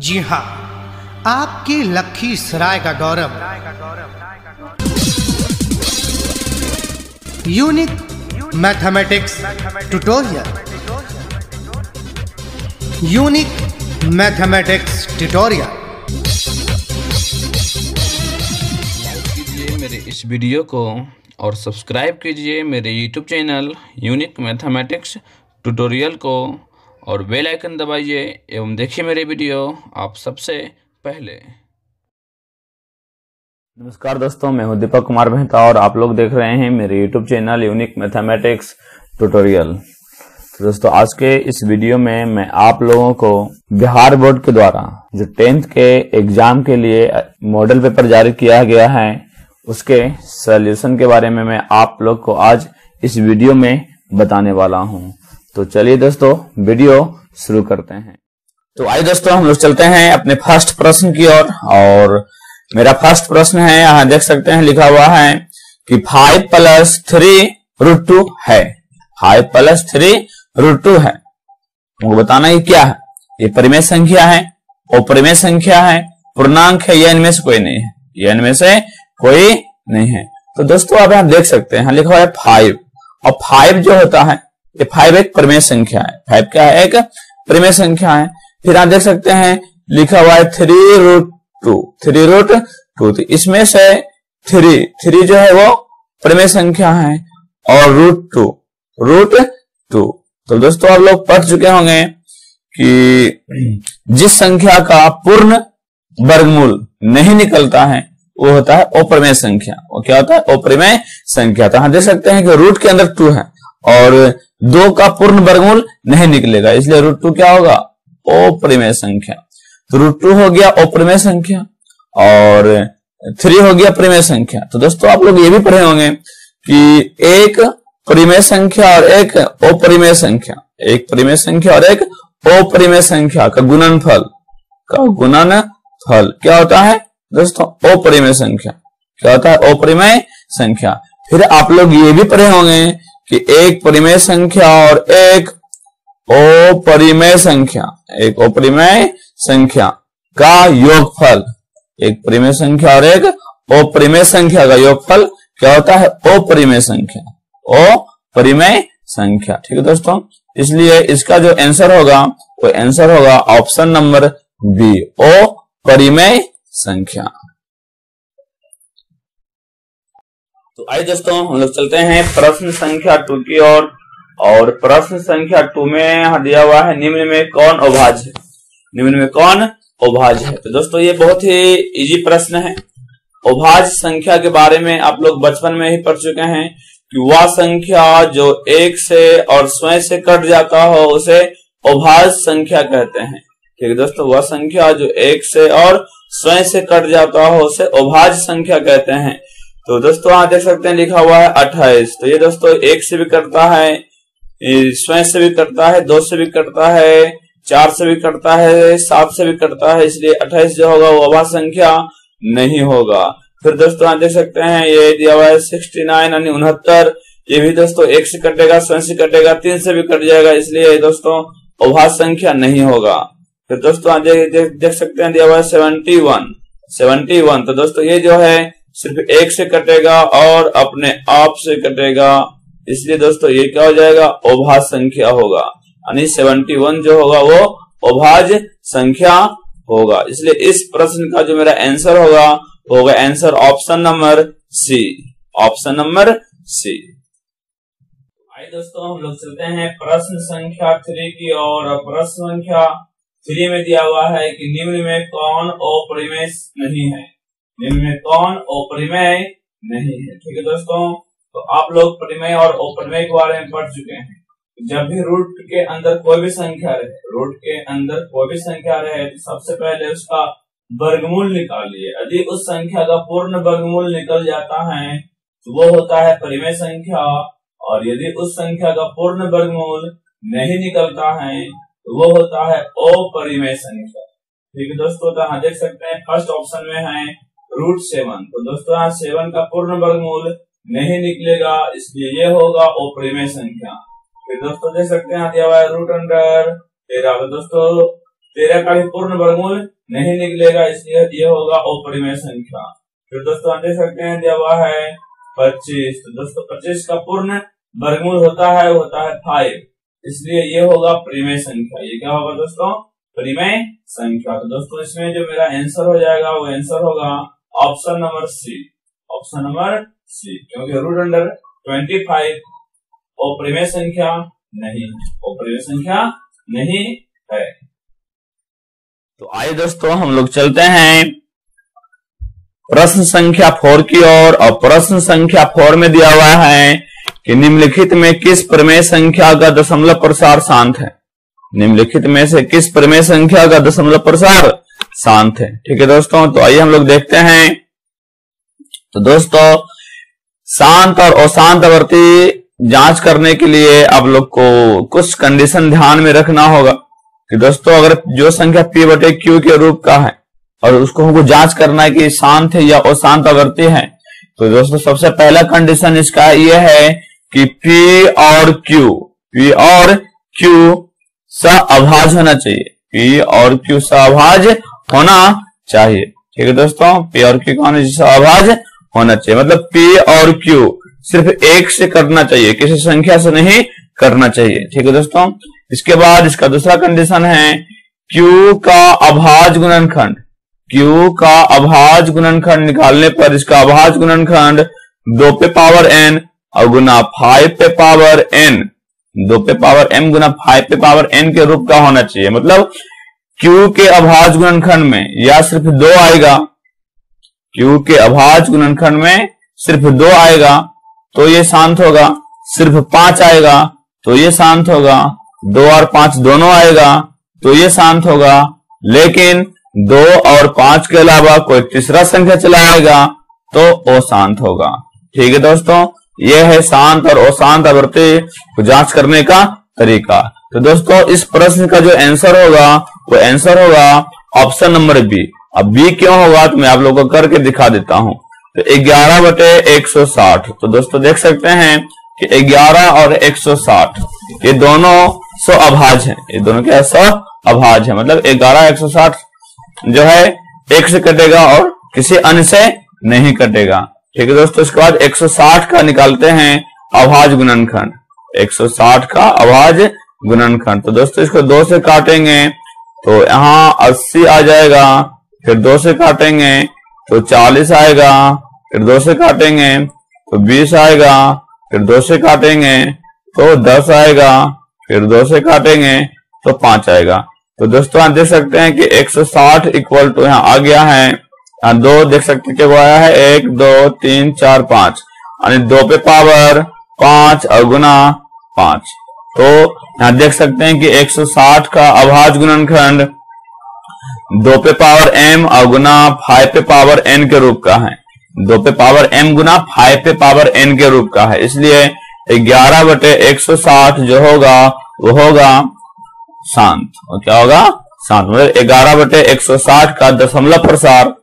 जी हाँ आपकी आपके लखीसराय का गौरव। Unique mathematics tutorial unique mathematics tutorial मेरे इस वीडियो को और सब्सक्राइब कीजिए मेरे YouTube channel unique mathematics tutorial को। और बेल आइकन दबाइए एवं देखिए मेरे वीडियो आप सबसे पहले। नमस्कार दोस्तों, मैं हूँ दीपक कुमार मेहता और आप लोग देख रहे हैं मेरे YouTube channel unique mathematics tutorial तो दोस्तों, आज के इस वीडियो में मैं आप लोगों को बिहार बोर्ड के द्वारा जो टेंथ के एग्ज़ाम के लिए मॉडल पेपर जारी किया गया है, उसके सॉल्यूशन के बारे में मैं आप लोग को आज इस वीडियो में बताने वाला हूँ। तो चलिए दोस्तों वीडियो शुरू करते हैं। तो आइए दोस्तों हम लोग चलते हैं अपने फ़र्स्ट प्रश्न की ओर और, और मेरा फ़र्स्ट प्रश्न है यहाँ देख सकते हैं लिखा हुआ है कि five plus three root two है। Five plus three root two है। हमको बताना ये क्या है? ये परिमेय संख्या है अपरिमेय संख्या है पूर्णांक है या इनमें से कोई नहीं है। या इनमें से कोई नहीं है। तो दोस्तों आप यहाँ देख सकते हैं लिखा हुआ है फाइव और फाइव जो होता है ये फाइव एक प्रमेय संख्या है। फाइव क्या है? एक प्रमेय संख्या है। फिर आप देख सकते हैं, लिखा हुआ है three root two three root two इसमें से थ्री थ्री जो है वो प्रमेय संख्या है और रूट टू रूट टू तो दोस्तों, आप लोग पढ़ चुके होंगे कि जिस संख्या का पूर्ण वर्गमूल नहीं निकलता है, वो होता है अपरिमेय संख्या। वो क्या होता है? अपरिमेय संख्या। तो हम देख सकते हैं कि रूट के अंदर टू है। और दो का पूर्ण वर्गमूल नहीं निकलेगा, इसलिए रूट टू क्या होगा? अपरिमेय संख्या। तो रूट टू हो गया अपरिमेय संख्या और थ्री हो गया परिमेय संख्या। तो दोस्तों, आप लोग ये भी पढ़े होंगे कि एक परिमेय संख्या और एक अपरिमेय संख्या। एक परिमेय संख्या और एक अपरिमेय संख्या का गुणनफल, का गुणन फल क्या होता है? दोस्तों अपरिमेय संख्या। क्या होता है? अपरिमेय संख्या। फिर आप लोग ये भी पढ़े होंगे कि एक परिमेय संख्या और एक अपरिमेय संख्या, एक अपरिमेय संख्या का योगफल। एक परिमेय संख्या और एक अपरिमेय संख्या का योगफल क्या होता है? अपरिमेय संख्या। अपरिमेय संख्या। ठीक है दोस्तों? इसलिए इसका जो आंसर होगा, वो आंसर होगा ऑप्शन नंबर बी ओ परिमेय संख्या। तो आइए दोस्तों हम लोग चलते हैं प्रश्न संख्या टू की ओर। और, प्रश्न संख्या टू में दिया हुआ है निम्न में कौन अभाज है? निम्न में कौन अभाज है? तो दोस्तों ये बहुत ही इजी प्रश्न है। अभाज संख्या के बारे में आप लोग बचपन में ही पढ़ चुके हैं कि वह संख्या जो एक से और स्वयं से कट जाता हो उसे अभाज्य संख्या कहते हैं। ठीक है दोस्तों वह संख्या जो एक से और स्वयं से कट जाता हो उसे अभाज्य संख्या कहते हैं। तो दोस्तों आप देख सकते हैं लिखा हुआ है अट्ठाईस। तो ये दोस्तों एक से भी करता है स्वयं से भी कटता है दो से भी कटता है चार से भी कटता है सात से भी कटता है इसलिए अट्ठाईस जो होगा वो अभा संख्या नहीं होगा। फिर दोस्तों आप देख सकते हैं ये दिया हुआ है सिक्सटी नाइन यानी उनहत्तर। ये भी दोस्तों एक से कटेगा स्वयं से कटेगा तीन से भी कट जाएगा इसलिए दोस्तों अभा संख्या नहीं होगा। फिर दोस्तों आप देख, देख सकते हैं दिया हुआ है सेवेंटी वन सेवेंटी वन तो दोस्तों ये जो है सिर्फ़ एक से कटेगा और अपने आप से कटेगा। इसलिए दोस्तों, ये क्या हो जाएगा? अभाज्य संख्या होगा। यानी सेवेंटी वन जो होगा, वो अभाज्य संख्या होगा। इसलिए इस प्रश्न का जो मेरा आंसर होगा होगा answer option number C option number C आइए दोस्तों, हम लोग चलते हैं प्रश्न संख्या थ्री की और प्रश्न संख्या थ्री में दिया हुआ है कि निम्न में कौन अपरिमेय नहीं है। निम्न कौन अपरिमेय नहीं है? ठीक है दोस्तों तो आप लोग परिमेय और अपरिमेय के बारे में पढ़ चुके हैं। जब भी रूट के अंदर कोई भी संख्या रहे, रूट के अंदर कोई भी संख्या रहे तो सबसे पहले उसका वर्गमूल निकालिए। यदि उस संख्या का पूर्ण वर्गमूल निकल जाता है तो वो होता है परिमेय संख्या। और यदि उस संख्या का पूर्ण वर्गमूल नहीं निकलता है तो वो होता है अपरिमेय संख्या। ठीक है दोस्तों तो देख सकते हैं, फ़र्स्ट ऑप्शन में है रूट सेवन। तो दोस्तों यहाँ सेवन का पूर्ण वर्गमूल नहीं निकलेगा, इसलिए ये होगा अपरिमेय संख्या फिर दोस्तों, देख सकते हैं दिया हुआ है रूट अंडर तेरह तो दोस्तों तेरह का भी पूर्ण वर्गमूल नहीं निकलेगा, इसलिए ये होगा अपरिमेय संख्या फिर दोस्तों देख सकते हैं, दिया हुआ है पच्चीस। तो दोस्तों, पच्चीस का पूर्ण वर्गमूल होता है होता है फाइव इसलिए ये होगा परिमेय संख्या ये क्या होगा दोस्तों? परिमेय संख्या तो दोस्तों, इसमें जो मेरा आंसर हो जाएगा, वो आंसर होगा option number C, option number C, क्योंकि रूट अंडर ट्वेंटी फाइव अपरिमेय संख्या नहीं अपरिमेय संख्या नहीं है। तो आइए दोस्तों, हम लोग चलते हैं प्रश्न संख्या फोर की ओर। और प्रश्न संख्या फोर में दिया हुआ है कि निम्नलिखित में किस प्रमेय संख्या का दशमलव प्रसार शांत है? निम्नलिखित में से किस प्रमेय संख्या का दशमलव प्रसार शांत है। ठीक है दोस्तों तो आइए हम लोग देखते हैं। तो दोस्तों, शांत और अशांत आवर्ती जाँच करने के लिए आप लोग को कुछ कंडीशन ध्यान में रखना होगा कि दोस्तों, अगर जो संख्या पी बटे क्यू के रूप का है और उसको हमको जाँच करना है कि शांत है या अशांत आवर्ती है तो दोस्तों, सबसे पहला कंडीशन इसका यह है कि पी और क्यू पी और Q अभाज होना चाहिए। पी और Q अभाज होना चाहिए। ठीक है दोस्तों, P और Q का अभाज होना चाहिए। मतलब P और क्यू सिर्फ़ एक से करना चाहिए, किसी संख्या से नहीं करना चाहिए। ठीक है दोस्तों, इसके बाद इसका दूसरा कंडीशन है Q का अभाज गुणनखंड। Q का अभाज गुणनखंड निकालने पर इसका अभाज गुणनखंड दो पे पावर एन और गुना फाइव पे पावर एन दो पे पावर m गुना फाइव पे पावर एन के रूप का होना चाहिए। मतलब Q के अभाज गुणनखंड में, या सिर्फ़ दो आएगा। Q के अभाज गुणनखंड में सिर्फ़ दो आएगा तो ये शांत होगा। सिर्फ़ पाँच आएगा तो ये शांत होगा। दो और पाँच दोनों आएगा तो ये शांत होगा। लेकिन दो और पाँच के अलावा कोई तीसरा संख्या चला आएगा तो अशांत होगा। ठीक है दोस्तों यह है शांत और अशांत आवृत्ति को जाँच करने का तरीका। तो दोस्तों, इस प्रश्न का जो आंसर होगा वो आंसर होगा ऑप्शन नंबर बी अब बी क्यों होगा तो मैं आप लोगों को करके दिखा देता हूँ। तो ग्यारह बटे एक सौ साठ। तो दोस्तों देख सकते हैं कि ग्यारह और एक सौ साठ, ये दोनों सौ अभाज है। ये दोनों क्या सौ अभाज है। मतलब ग्यारह, एक सौ साठ जो है, एक से कटेगा और किसी अन्य से नहीं कटेगा। ठीक है दोस्तों, इसके बाद 160 का निकालते हैं अभाज गुणनखंड। 160 का अभाज गुणनखंड। तो दोस्तों इसको दो से काटेंगे तो यहाँ 80 आ जाएगा, फिर दो से काटेंगे तो 40 आएगा, फिर दो से काटेंगे तो 20 आएगा, फिर दो से काटेंगे तो 10 आएगा, फिर दो से काटेंगे तो पाँच आएगा। तो दोस्तों, आप देख सकते हैं कि 160 इक्वल टू यहाँ आ गया है। यहाँ दो देख सकते क्या आया है? एक, दो, तीन, चार, पाँच। यानी दो पे पावर पाँच और गुना पाँच। तो यहाँ देख सकते हैं कि 160 का अभाज गुणनखंड दो पे पावर m और गुना फाइव पे पावर n के रूप का है। दो पे पावर m गुना फाइव पे पावर n के रूप का है। इसलिए ग्यारह बटे एक सौ साठ जो होगा, वो होगा शांत और क्या होगा? शांत मतलब ग्यारह बटे एक सौ साठ का दशमलव प्रसार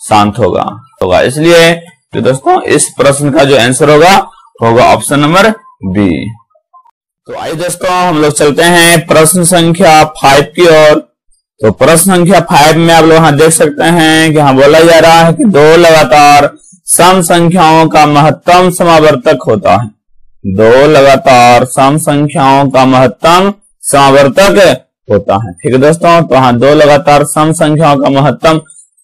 शांत होगा। होगा। इसलिए तो दोस्तों, इस प्रश्न का जो आंसर होगा होगा ऑप्शन नंबर बी तो आइए दोस्तों, हम लोग चलते हैं प्रश्न संख्या फाइव की ओर। तो प्रश्न संख्या फाइव में आप लोग यहाँ देख सकते हैं कि यहाँ बोला जा रहा है कि दो लगातार सम संख्याओं का महत्तम समावर्तक होता है। दो लगातार सम संख्याओं का महत्तम समावर्तक होता है। ठीक है दोस्तों तो हाँ दो लगातार सम संख्याओं का महत्तम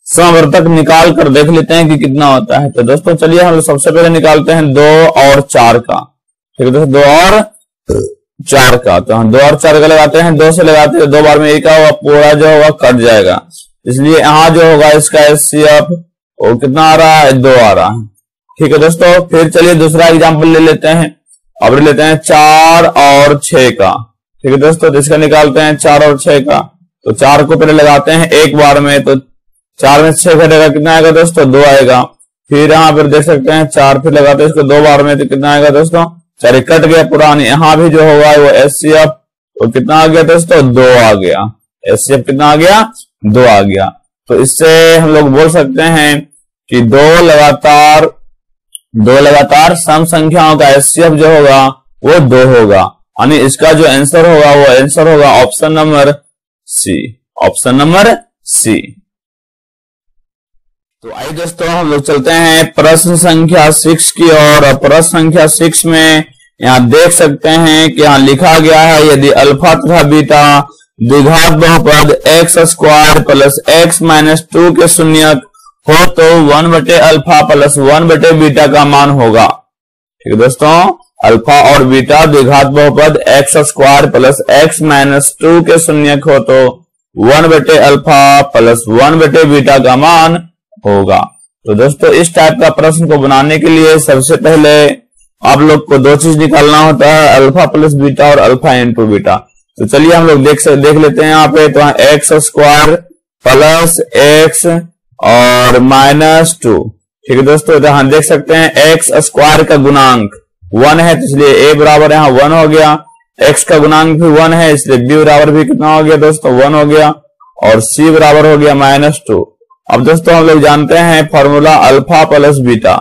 समावर्तक निकाल कर देख लेते हैं कि कितना होता है। तो दोस्तों, चलिए हम लोग सबसे पहले निकालते हैं दो और चार का। ठीक है दोस्तों, दो और चार का तो हम दो और चार का लगाते हैं, दो से लगाते हैं, दो बार में एक हुआ पूरा जो होगा कट जाएगा। इसलिए यहाँ जो होगा, इसका एस एफ़ वो कितना आ रहा है? दो आ रहा है। ठीक है दोस्तों, फिर चलिए दूसरा एग्ज़ाम्पल ले लेते हैं। अब लेते हैं चार और छह का। ठीक है दोस्तों तो इसका निकालते हैं चार और छह का। तो चार को पहले लगाते हैं एक बार में तो चार में छह घटेगा, कितना आएगा दोस्तों? दो आएगा। फिर यहाँ पर देख सकते हैं, चार फिर लगाते हैं इसको दो बार में तो कितना आएगा दोस्तों? चार कट गया पुरानी। यहाँ भी जो होगा वो एस सी एफ़ तो कितना आ गया दोस्तों? दो आ गया। एस सी एफ़ कितना आ गया? दो आ गया। तो इससे हम लोग बोल सकते हैं कि दो लगातार दो लगातार सम संख्याओं का एस सी एफ़ जो होगा, वो दो होगा। यानी इसका जो आंसर होगा, वो आंसर होगा option number C option number C तो आइए दोस्तों, हम लोग चलते हैं प्रश्न संख्या सिक्स की और प्रश्न संख्या सिक्स में यहाँ देख सकते हैं कि यहाँ लिखा गया है, यदि अल्फ़ा तथा बीटा द्विघात बहुपद X square plus X minus two के शून्य हो तो वन बटे अल्फ़ा प्लस वन बटे बीटा का मान होगा। ठीक है दोस्तों, अल्फ़ा और बीटा द्विघात बहुपद X square plus X minus two के शून्य हो तो वन बटे अल्फ़ा प्लस वन बटे बीटा का मान होगा। तो दोस्तों, इस टाइप का प्रश्न को बनाने के लिए सबसे पहले आप लोग को दो चीज़ निकालना होता है अल्फ़ा प्लस बीटा और अल्फ़ा इंटू बीटा तो चलिए हम लोग देख देख लेते हैं यहाँ पे तो एक्स स्क्वायर प्लस एक्स और माइनस टू ठीक है दोस्तों तो यहाँ देख सकते हैं एक्स स्क्वायर का गुणांक वन है तो इसलिए ए बराबर यहाँ वन हो गया। एक्स का गुणांक भी वन है, इसलिए बी बराबर भी कितना हो गया दोस्तों वन हो गया और सी बराबर हो गया माइनस टू अब दोस्तों हम लोग जानते हैं formula alpha plus beta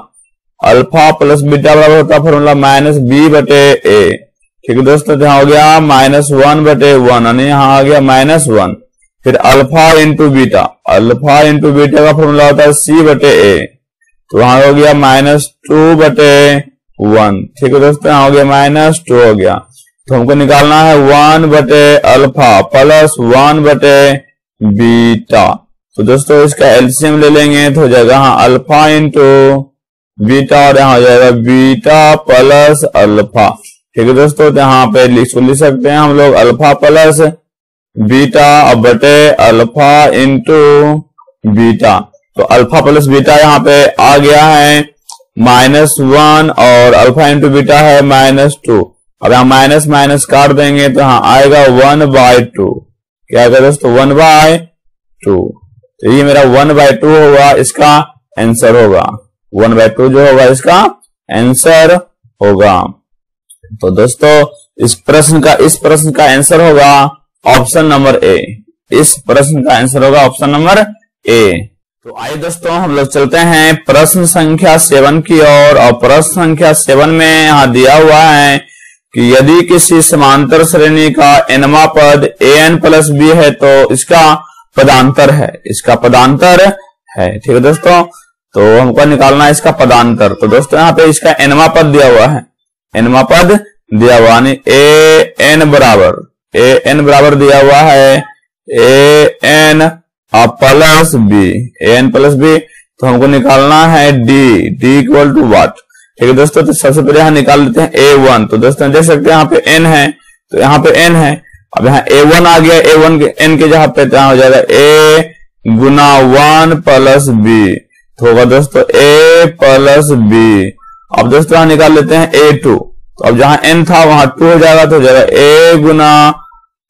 alpha plus beta बराबर होता है फॉर्मूला माइनस बी बटे ए ठीक है दोस्तों यहाँ हो गया माइनस वन बटे वन यानी यहाँ आ गया माइनस वन फिर alpha into beta alpha into beta का फॉर्मूला होता है सी बटे ए तो वहाँ हो गया माइनस टू बटे वन ठीक है दोस्तों, यहाँ हो गया माइनस टू हो गया। तो हमको निकालना है वन बटे अल्फ़ा प्लस वन बटे बीटा तो दोस्तों, इसका एल्सियम ले लेंगे तो हो जाएगा यहाँ अल्फ़ा इंटू बीटा और यहाँ हो जाएगा बीटा प्लस अल्फ़ा। ठीक है दोस्तों तो यहाँ पे लिख लिख सकते हैं हम लोग, अल्फ़ा प्लस बीटा बटे अल्फ़ा इंटू बीटा। तो अल्फ़ा प्लस बीटा यहाँ पे आ गया है, माइनस वन और अल्फ़ा इंटू बीटा है माइनस टू। अब यहाँ माइनस माइनस काट देंगे तो यहाँ आएगा वन बाय टू। क्या दोस्तों, वन बाय टू। तो ये मेरा वन बाय टू होगा, इसका आंसर होगा। वन बाय टू जो होगा, इसका आंसर होगा। तो दोस्तों, इस प्रश्न का, इस प्रश्न का आंसर होगा ऑप्शन नंबर ए इस प्रश्न का आंसर होगा ऑप्शन नंबर ए तो आइए दोस्तों, हम लोग चलते हैं प्रश्न संख्या सेवन की ओर। और प्रश्न संख्या सेवन में यहाँ दिया हुआ है कि यदि किसी समांतर श्रेणी का एनवा पद ए एन प्लस बी है तो इसका पदांतर है। इसका पदांतर है, ठीक है दोस्तों? तो हमको निकालना है इसका पदांतर। तो दोस्तों यहाँ पे इसका एनवा पद दिया हुआ है। एनवा पद दिया हुआ, यानी ए एन बराबर। ए एन बराबर दिया हुआ है। A N plus B. A N plus B तो हमको निकालना है D. D equal to what ठीक है दोस्तों तो सबसे पहले यहाँ निकाल लेते हैं ए वन। तो दोस्तों देख सकते हैं यहाँ पे एन है। तो यहाँ पे एन है। अब यहाँ ए वन आ गया ए वन के एन के जहाँ पे तो हो जाएगा ए गुना वन प्लस बी तो होगा दोस्तों ए प्लस बी अब दोस्तों यहाँ निकाल लेते हैं ए टू तो अब जहाँ एन था, वहाँ टू हो जाएगा तो जाएगा ए गुना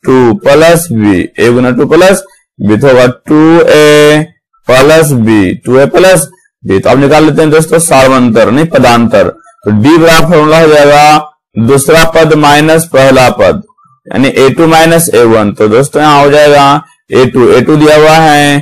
टू प्लस बी ए गुना टू प्लस बी तो होगा two A plus B two A plus B तो अब निकाल लेते हैं दोस्तों, सार्वंतर, नहीं, पदांतर। तो डी बराबर फॉर्मूला हो जाएगा, दूसरा पद माइनस पहला पद। यानी A two minus A one तो दोस्तों यहाँ हो जाएगा ए टू ए टू दिया हुआ है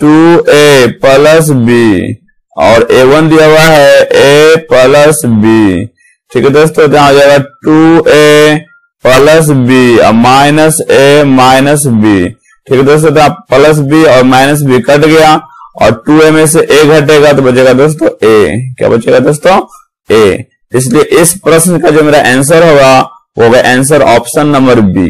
टू ए प्लस बी और ए वन दिया हुआ है ए प्लस बी ठीक है दोस्तों तो यहाँ हो जाएगा टू ए प्लस बी और माइनस ए माइनस बी ठीक है दोस्तों तो प्लस बी और माइनस बी कट गया और टू ए में से ए घटेगा तो बचेगा दोस्तों ए क्या बचेगा दोस्तों? ए इसलिए इस प्रश्न का जो मेरा आंसर होगा वो होगा answer option number B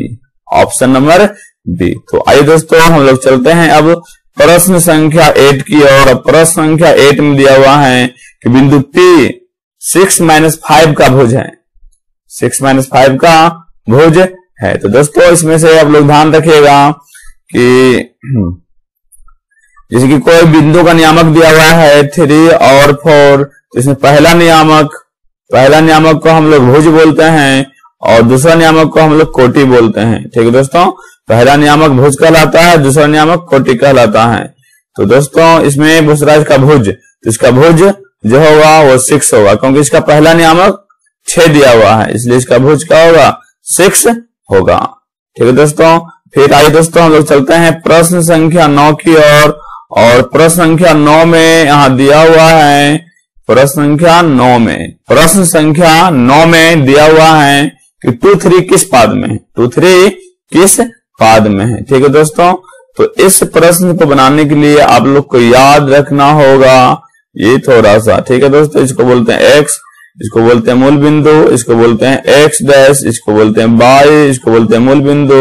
option number B तो आइए दोस्तों, हम लोग चलते हैं अब प्रश्न संख्या एट की ओर। प्रश्न संख्या एट में दिया हुआ है कि बिंदु पी सिक्स माइनस फाइव का भुज है। सिक्स माइनस फाइव का भुज है। तो दोस्तों, इसमें से आप लोग ध्यान रखिएगा कि जैसे कि कोई बिंदु का नियामक दिया हुआ है थ्री और फोर तो इसमें पहला नियामक पहला नियामक को हम लोग भुज बोलते हैं। और दूसरा नियामक को हम लोग कोटि बोलते हैं। ठीक है दोस्तों? पहला नियामक भुज कहलाता है, दूसरा नियामक कोटि कहलाता है। तो दोस्तों, इसमें दूसरा इसका भुज तो इसका भुज जो होगा वो सिक्स होगा, क्योंकि इसका पहला नियामक छह दिया हुआ है, इसलिए इसका भुज क्या होगा? सिक्स होगा। ठीक है दोस्तों? फिर आइए दोस्तों, हम लोग चलते हैं प्रश्न संख्या नौ की ओर, और प्रश्न संख्या नौ में यहाँ दिया हुआ है, प्रश्न संख्या नौ में, प्रश्न संख्या नौ में दिया हुआ है कि टू थ्री किस पाद में है टू थ्री किस पाद में है ठीक है दोस्तों तो इस प्रश्न को बनाने के लिए आप लोग को याद रखना होगा ये थोड़ा सा ठीक है दोस्तों इसको बोलते हैं एक्स इसको बोलते हैं मूल बिंदु इसको बोलते हैं एक्स डैश इसको बोलते हैं बाई इसको बोलते हैं मूल बिंदु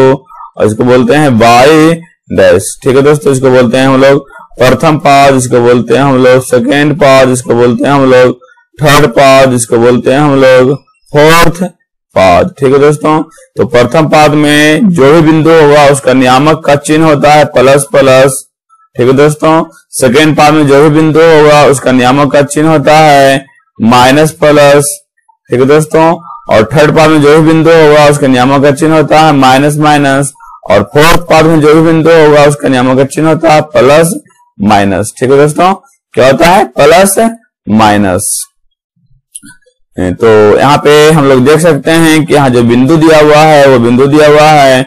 और इसको बोलते हैं बाई डैश ठीक है दोस्तों इसको बोलते हैं हम लोग प्रथम पाद इसको बोलते हैं हम लोग सेकेंड पाद इसको बोलते हैं हम लोग थर्ड पाद इसको बोलते हैं हम लोग फोर्थ पाद। ठीक है दोस्तों? तो प्रथम पाद में जो भी बिंदु होगा, उसका नियामक का चिन्ह होता है प्लस प्लस। ठीक है दोस्तों? सेकेंड पाद में जो भी बिंदु होगा, उसका नियामक का चिन्ह होता है माइनस प्लस। ठीक है दोस्तों? और थर्ड पाद में जो भी बिंदु होगा, उसका नियामक का चिन्ह होता है माइनस माइनस। और फोर्थ पाद में जो भी बिंदु होगा, उसका नियामक का चिन्ह होता है प्लस माइनस। ठीक है दोस्तों? क्या होता है? Plus minus. तो यहाँ पे हम लोग देख सकते हैं कि यहाँ जो बिंदु दिया हुआ है, वो बिंदु दिया हुआ है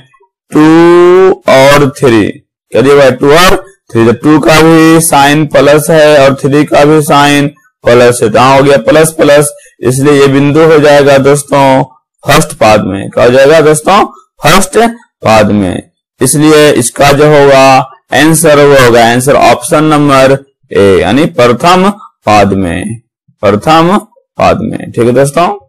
टू और थ्री क्या दिया हुआ है? टू और थ्री तो टू का भी साइन प्लस है और थ्री का भी साइन प्लस है तो हो गया प्लस प्लस इसलिए ये बिंदु हो जाएगा दोस्तों फ़र्स्ट पाद में। क्या हो जाएगा दोस्तों? फ़र्स्ट पाद में। इसलिए इसका जो होगा आंसर वो होगा। आंसर ऑप्शन नंबर ए यानी प्रथम पाद में। प्रथम पाद में। ठीक है दोस्तों?